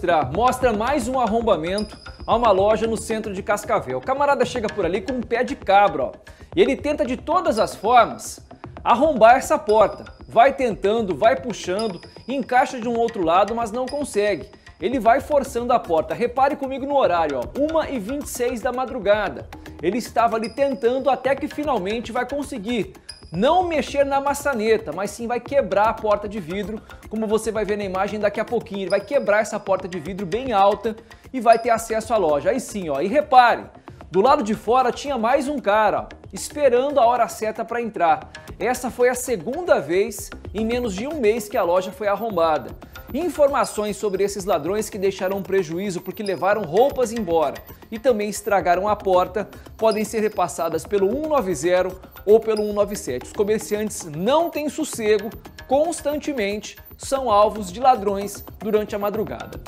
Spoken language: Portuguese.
mostrar. Mostra mais um arrombamento a uma loja no centro de Cascavel. O camarada chega por ali com um pé de cabra, ó. E ele tenta de todas as formas arrombar essa porta. Vai tentando, vai puxando, encaixa de um outro lado, mas não consegue. Ele vai forçando a porta. Repare comigo no horário, ó, 1h26 da madrugada. Ele estava ali tentando até que finalmente vai conseguir não mexer na maçaneta, mas sim vai quebrar a porta de vidro, como você vai ver na imagem daqui a pouquinho. Ele vai quebrar essa porta de vidro bem alta e vai ter acesso à loja. Aí sim, ó, e repare, do lado de fora tinha mais um cara, ó, esperando a hora certa para entrar. Essa foi a segunda vez em menos de um mês que a loja foi arrombada. Informações sobre esses ladrões que deixaram prejuízo porque levaram roupas embora e também estragaram a porta podem ser repassadas pelo 190 ou pelo 197. Os comerciantes não têm sossego, constantemente são alvos de ladrões durante a madrugada.